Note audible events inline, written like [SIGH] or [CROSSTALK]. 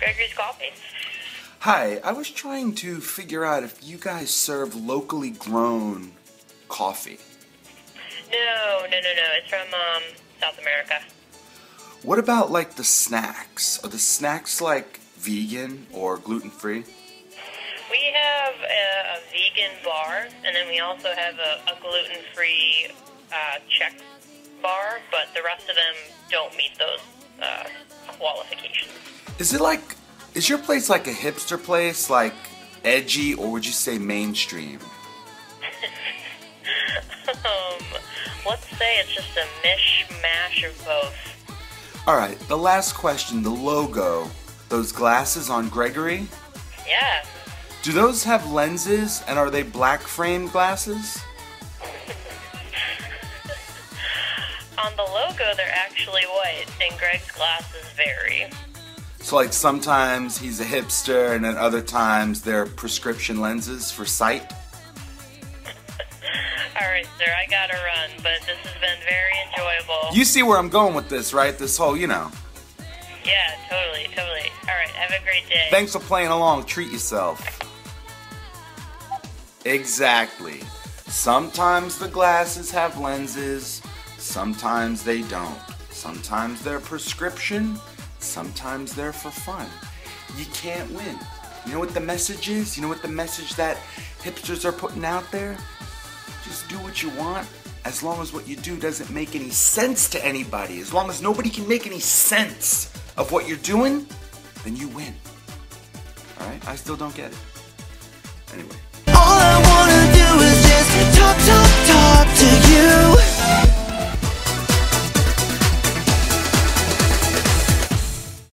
Gregory's Coffee. Hi, I was trying to figure out if you guys serve locally grown coffee. No, no, no, no. It's from um, South America. What about like the snacks? Are the snacks like vegan or gluten free? We have a, a vegan bar, and then we also have a, a gluten free uh, Czech bar, but the rest of them don't meet those uh, qualifications. Is it like, is your place like a hipster place, like edgy, or would you say mainstream? [LAUGHS] um, let's say it's just a mishmash of both. Alright, the last question the logo. Those glasses on Gregory? Yeah. Do those have lenses and are they black frame glasses? On the logo, they're actually white, and Greg's glasses vary. So, like, sometimes he's a hipster, and at other times they're prescription lenses for sight? [LAUGHS] Alright, sir, I gotta run, but this has been very enjoyable. You see where I'm going with this, right? This whole, you know. Yeah, totally, totally. Alright, have a great day. Thanks for playing along. Treat yourself. Exactly. Sometimes the glasses have lenses, sometimes they don't. Sometimes they're prescription, sometimes they're for fun. You can't win. You know what the message is? You know what the message that hipsters are putting out there? Just do what you want as long as what you do doesn't make any sense to anybody. As long as nobody can make any sense of what you're doing, then you win. Alright? I still don't get it. Anyway.